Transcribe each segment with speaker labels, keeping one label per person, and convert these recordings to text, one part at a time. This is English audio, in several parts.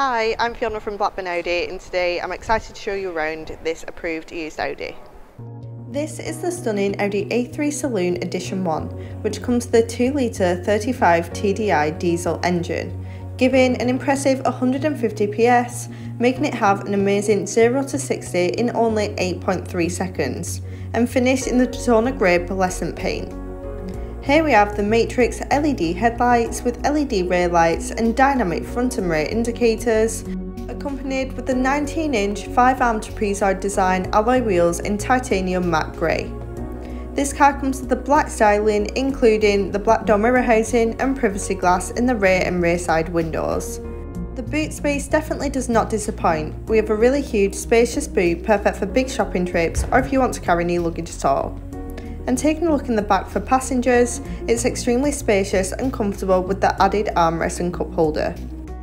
Speaker 1: Hi, I'm Fiona from Blackburn Audi and today I'm excited to show you around this approved used Audi.
Speaker 2: This is the stunning Audi A3 Saloon Edition 1, which comes with a 2 litre 35 TDI diesel engine, giving an impressive 150 PS, making it have an amazing 0 to 60 in only 8.3 seconds, and finished in the Daytona Grey pearlescent paint. Here we have the Matrix LED headlights with LED rear lights and dynamic front and rear indicators, accompanied with the 19-inch 5-arm trapezoid design alloy wheels in titanium matte grey. This car comes with the black styling including the black door mirror housing and privacy glass in the rear and rear side windows. The boot space definitely does not disappoint. We have a really huge spacious boot perfect for big shopping trips or if you want to carry any luggage at all and taking a look in the back for passengers, it's extremely spacious and comfortable with the added armrest and cup holder.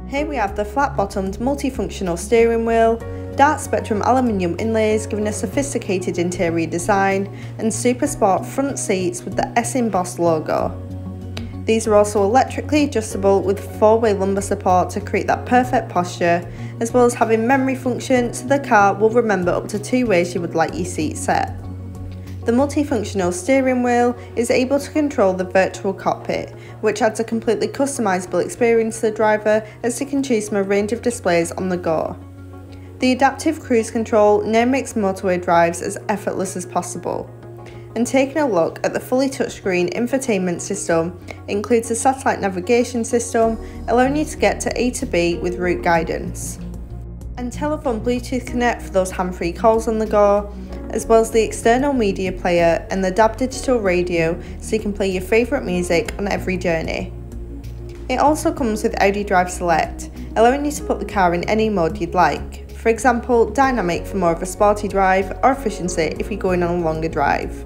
Speaker 2: Here we have the flat-bottomed multifunctional steering wheel, dark spectrum aluminium inlays giving a sophisticated interior design, and super sport front seats with the S embossed logo. These are also electrically adjustable with four-way lumbar support to create that perfect posture, as well as having memory function so the car will remember up to two ways you would like your seat set. The multifunctional steering wheel is able to control the virtual cockpit, which adds a completely customizable experience to the driver as they can choose from a range of displays on the go. The adaptive cruise control now makes motorway drives as effortless as possible. And taking a look at the fully touchscreen infotainment system includes a satellite navigation system allowing you to get to A to B with route guidance. And telephone Bluetooth connect for those hand-free calls on the go, as well as the external media player and the DAB digital radio so you can play your favourite music on every journey. It also comes with Audi Drive Select, allowing you to put the car in any mode you'd like. For example, dynamic for more of a sporty drive or efficiency if you're going on a longer drive.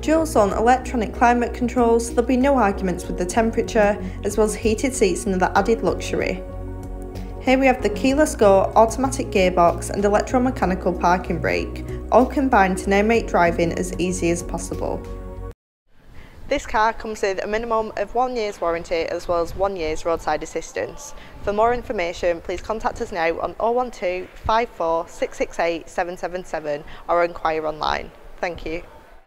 Speaker 2: Dual zone electronic climate controls, so there'll be no arguments with the temperature, as well as heated seats and the added luxury. Here we have the keyless go, automatic gearbox and electromechanical parking brake, all combined to now make driving as easy as possible.
Speaker 1: This car comes with a minimum of one year's warranty as well as one year's roadside assistance. For more information, please contact us now on 012 54 668 777 or inquire online. Thank you.